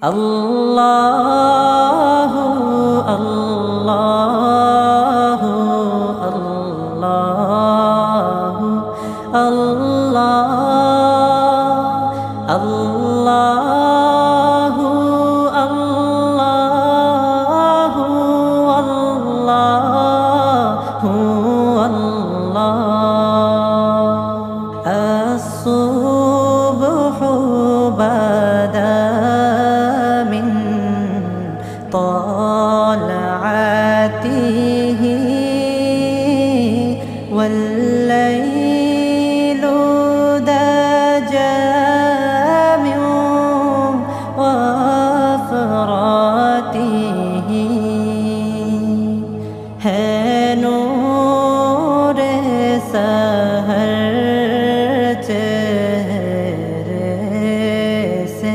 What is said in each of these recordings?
الله والليل دجى من وفراته ہے نور سحر چہرے سے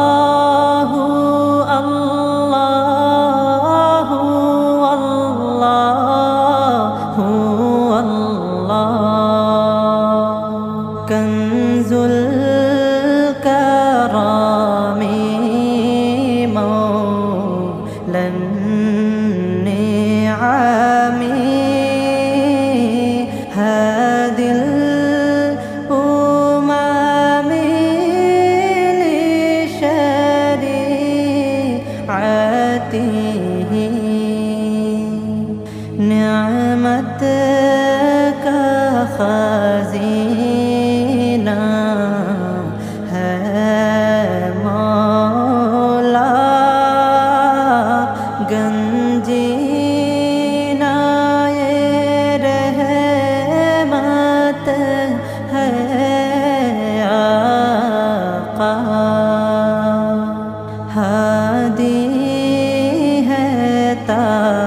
النعم هادي الأمم لشريعته نعمتك خزينة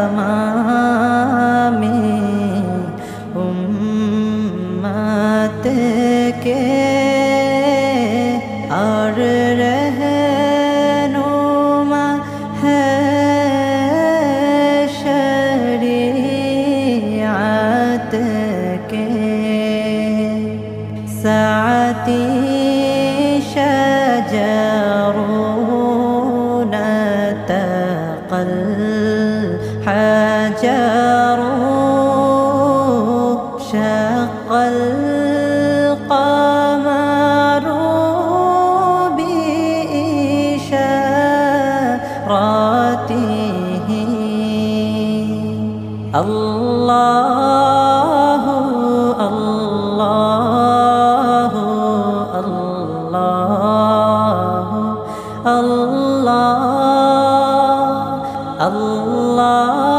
tamami ummate ke ar rehno saati حجر شق القمر الله الله الله